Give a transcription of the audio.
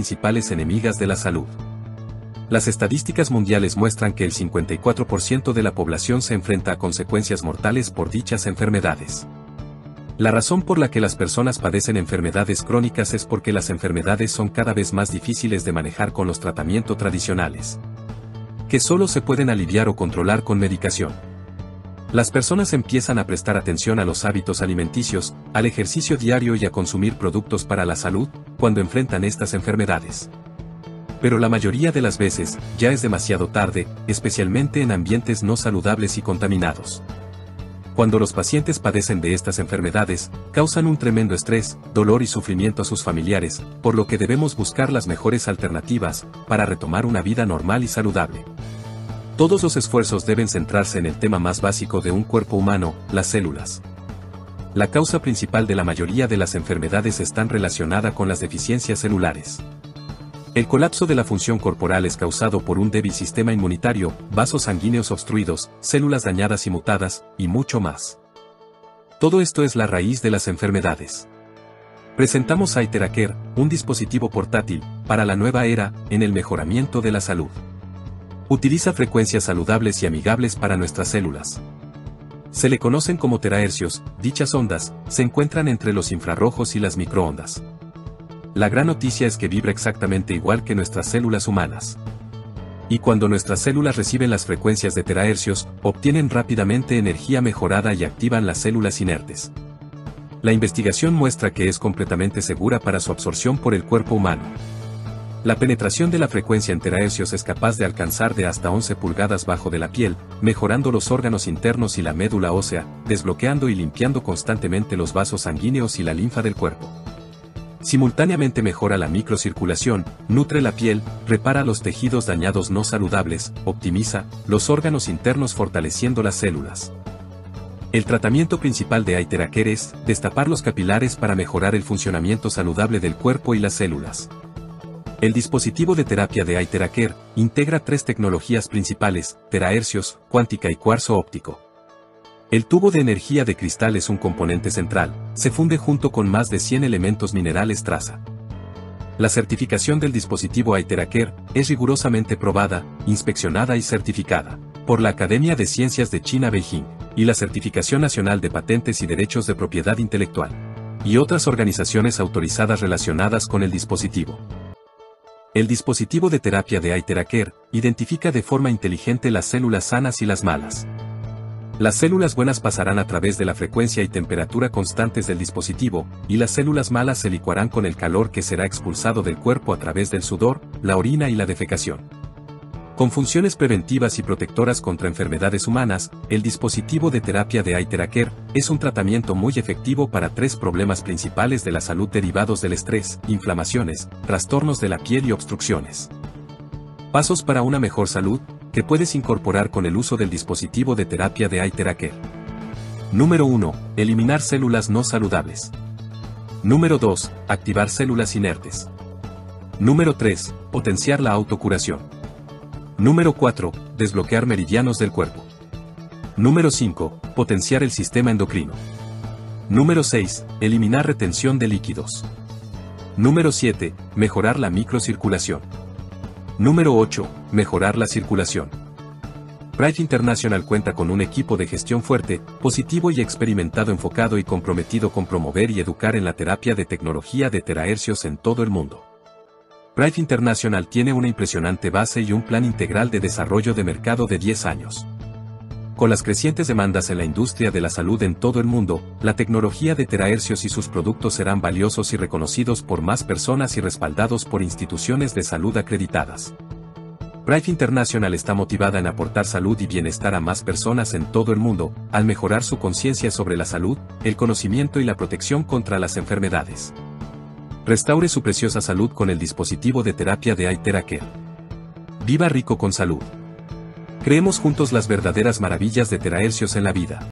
principales enemigas de la salud. Las estadísticas mundiales muestran que el 54% de la población se enfrenta a consecuencias mortales por dichas enfermedades. La razón por la que las personas padecen enfermedades crónicas es porque las enfermedades son cada vez más difíciles de manejar con los tratamientos tradicionales, que solo se pueden aliviar o controlar con medicación. Las personas empiezan a prestar atención a los hábitos alimenticios, al ejercicio diario y a consumir productos para la salud, cuando enfrentan estas enfermedades. Pero la mayoría de las veces, ya es demasiado tarde, especialmente en ambientes no saludables y contaminados. Cuando los pacientes padecen de estas enfermedades, causan un tremendo estrés, dolor y sufrimiento a sus familiares, por lo que debemos buscar las mejores alternativas para retomar una vida normal y saludable. Todos los esfuerzos deben centrarse en el tema más básico de un cuerpo humano, las células. La causa principal de la mayoría de las enfermedades están relacionada con las deficiencias celulares. El colapso de la función corporal es causado por un débil sistema inmunitario, vasos sanguíneos obstruidos, células dañadas y mutadas, y mucho más. Todo esto es la raíz de las enfermedades. Presentamos a Iteraker, un dispositivo portátil, para la nueva era, en el mejoramiento de la salud. Utiliza frecuencias saludables y amigables para nuestras células. Se le conocen como terahercios, dichas ondas, se encuentran entre los infrarrojos y las microondas. La gran noticia es que vibra exactamente igual que nuestras células humanas. Y cuando nuestras células reciben las frecuencias de terahercios, obtienen rápidamente energía mejorada y activan las células inertes. La investigación muestra que es completamente segura para su absorción por el cuerpo humano. La penetración de la frecuencia en terahercios es capaz de alcanzar de hasta 11 pulgadas bajo de la piel, mejorando los órganos internos y la médula ósea, desbloqueando y limpiando constantemente los vasos sanguíneos y la linfa del cuerpo. Simultáneamente mejora la microcirculación, nutre la piel, repara los tejidos dañados no saludables, optimiza los órganos internos fortaleciendo las células. El tratamiento principal de Aiteraker es destapar los capilares para mejorar el funcionamiento saludable del cuerpo y las células. El dispositivo de terapia de Aiteraker integra tres tecnologías principales, terahercios, cuántica y cuarzo óptico. El tubo de energía de cristal es un componente central, se funde junto con más de 100 elementos minerales traza. La certificación del dispositivo Aiteraker es rigurosamente probada, inspeccionada y certificada por la Academia de Ciencias de China Beijing y la Certificación Nacional de Patentes y Derechos de Propiedad Intelectual y otras organizaciones autorizadas relacionadas con el dispositivo. El dispositivo de terapia de Aiteraker identifica de forma inteligente las células sanas y las malas, las células buenas pasarán a través de la frecuencia y temperatura constantes del dispositivo, y las células malas se licuarán con el calor que será expulsado del cuerpo a través del sudor, la orina y la defecación. Con funciones preventivas y protectoras contra enfermedades humanas, el dispositivo de terapia de Aiteraker es un tratamiento muy efectivo para tres problemas principales de la salud derivados del estrés, inflamaciones, trastornos de la piel y obstrucciones. Pasos para una mejor salud, que puedes incorporar con el uso del dispositivo de terapia de Aiteraker. Número 1. Eliminar células no saludables. Número 2. Activar células inertes. Número 3. Potenciar la autocuración. Número 4. Desbloquear meridianos del cuerpo. Número 5. Potenciar el sistema endocrino. Número 6. Eliminar retención de líquidos. Número 7. Mejorar la microcirculación. Número 8. Mejorar la circulación. Pride International cuenta con un equipo de gestión fuerte, positivo y experimentado enfocado y comprometido con promover y educar en la terapia de tecnología de terahercios en todo el mundo. Pride International tiene una impresionante base y un plan integral de desarrollo de mercado de 10 años. Con las crecientes demandas en la industria de la salud en todo el mundo, la tecnología de terahercios y sus productos serán valiosos y reconocidos por más personas y respaldados por instituciones de salud acreditadas. Bright International está motivada en aportar salud y bienestar a más personas en todo el mundo, al mejorar su conciencia sobre la salud, el conocimiento y la protección contra las enfermedades. Restaure su preciosa salud con el dispositivo de terapia de Aiteraker. Viva rico con salud. Creemos juntos las verdaderas maravillas de terahercios en la vida.